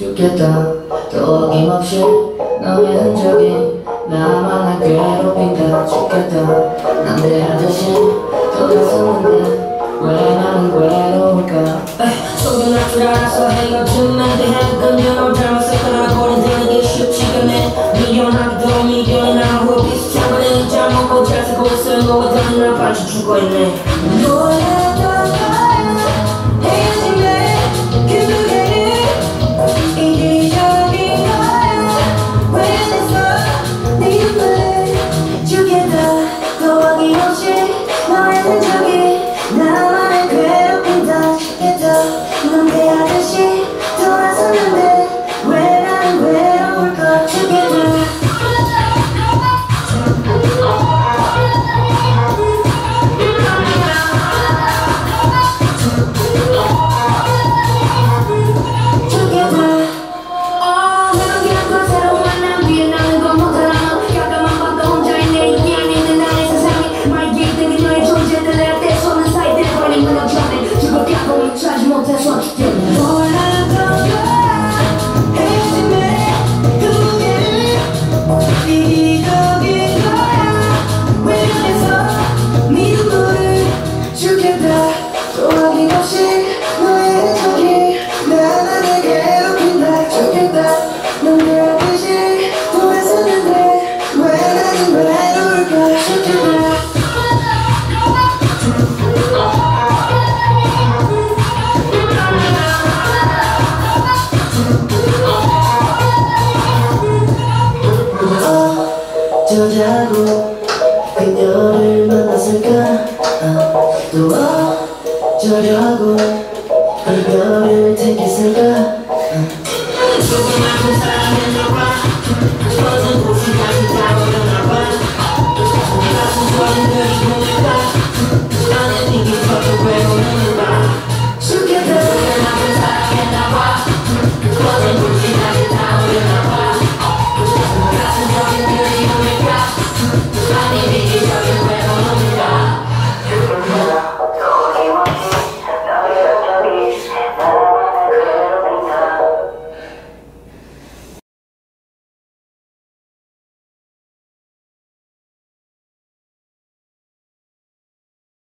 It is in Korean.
죽겠다. 또 어김없이 너의 흔적이 나만 날 괴롭힌다. 죽겠다. 남들하듯이 돌아서는데 왜 나는 괴로울까? 속여날 줄 알아서 헤어지면 돼 그녀를 닮았을 거라 버리는 쉽지가 않네 미련하기도 미련이 나하고 비슷한 거는 잘먹고 잘 쓰고 있어 너가 다른 날 반지 죽어 있네 어쩌자고 그녀를 만났을까? 아, 또 어쩌려고 이별을 택했